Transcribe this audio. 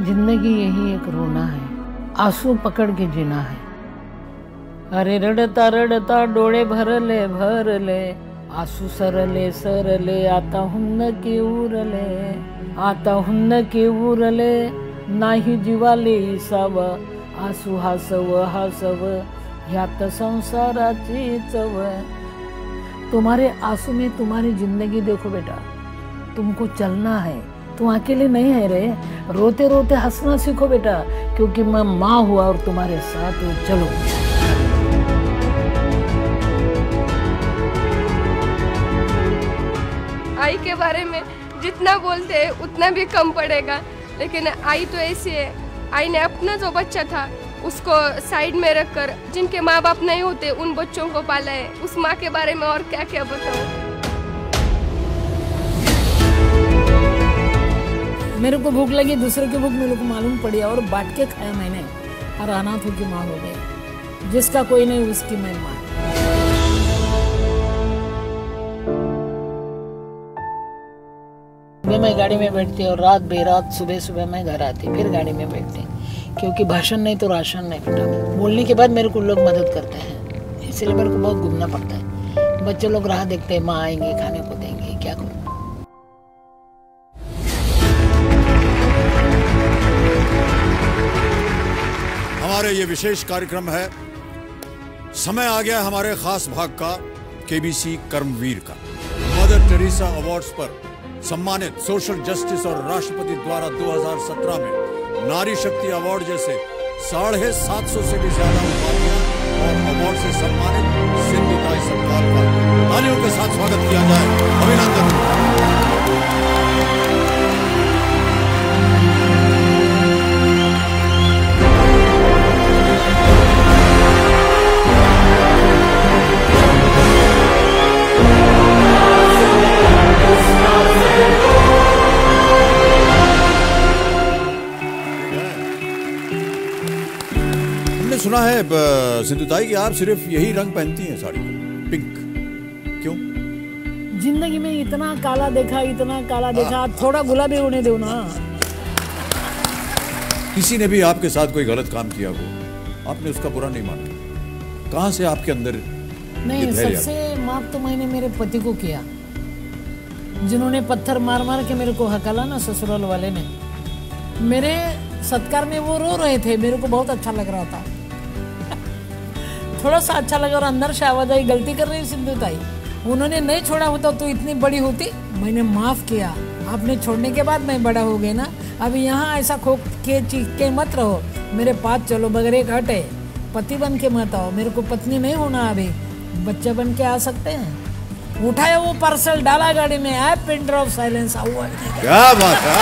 ज़िंदगी यही एक रोना है। आँसू पकड़ के जीना है। अरे रडता रडता, डोड़े भर ले भर ले। आँसू सरले सरले आता हुन्न की उरले आता हुन्न के उरले नाही जीवाले इसाव आसू हासव हासव। ह्यात संसाराची चव। तुम्हारे आँसू में तुम्हारी ज़िंदगी देखो बेटा। तुमको चलना है। तुम अकेले नहीं है रे। रोते रोते हंसना सीखो बेटा, क्योंकि मैं माँ हुआ और तुम्हारे साथ हूँ चलो। आई के बारे में जितना बोलते हैं, उतना भी कम पड़ेगा। लेकिन आई तो ऐसी है। आई ने अपना जो बच्चा था, उसको साइड में रखकर जिनके माँ बाप नहीं होते, उन बच्चों को पाला है। उस माँ के बारे में और क्या क्या बताऊँ? मेरे को भूख लगी, दूसरे की भूख मेरे को मालूम पड़ी और बांट के खाया मैंने। और अनाथों की माँ हो गई, जिसका कोई नहीं, उसकी मैं माँ, मैं गाड़ी में बैठती और रात बेरात, सुबह सुबह मैं घर आती, फिर गाड़ी में बैठती क्योंकि भाषण नहीं तो राशन नहीं बेटा बोलने के बाद मेरे को लोग मदद करते हैं, इसलिए मेरे को बहुत घूमना पड़ता है। बच्चे लोग राह देखते हैं, माँ आएँगे, खाने को देंगे, क्या करूँ? विशेष कार्यक्रम है। समय आ गया हमारे खास भाग का केबीसी कर्मवीर का। मदर टेरेसा अवार्ड्स पर सम्मानित सोशल जस्टिस और राष्ट्रपति द्वारा 2017 में नारी शक्ति अवार्ड जैसे साढ़े सात सौ से भी ज़्यादा और अवार्ड से सम्मानित सिंधुताई सरकार का। तालियों के साथ स्वागत किया जाए। अभिनंदन। हमने सुना है सिंधुताई कि आप सिर्फ़ यही रंग पहनती हैं साड़ी? में पिंक। क्यों? ज़िंदगी में इतना काला देखा इतना काला देखा थोड़ा गुलाबी होने दो ना। किसी ने भी आपके साथ कोई गलत काम किया हो आपने उसका बुरा नहीं माना। कहाँ से आपके अंदर नहीं सबसे माफ़ तो मैंने मेरे पति को किया। जिन्होंने पत्थर मार मार के मेरे को हकाला ना ससुराल वाले ने। मेरे सत्कार में वो रो रहे थे मेरे को बहुत अच्छा लग रहा था। थोड़ा सा अच्छा लगा और अंदर से आवाज़ आई, गलती कर रही सिंधु ताई। उन्होंने नहीं छोड़ा होता तो इतनी बड़ी होती। मैंने माफ़ किया। आपने छोड़ने के बाद मैं बड़ा हो गया ना। अब यहाँ ऐसा खो के चीख के मत रहो। मेरे पास चलो, बगैर है पति बन के मत आओ। मेरे को पत्नी नहीं होना अभी। बच्चे बन के आ सकते हैं। उठाया वो पार्सल डाला गाड़ी में। ऐप पिन ड्रॉप साइलेंस क्या बात है?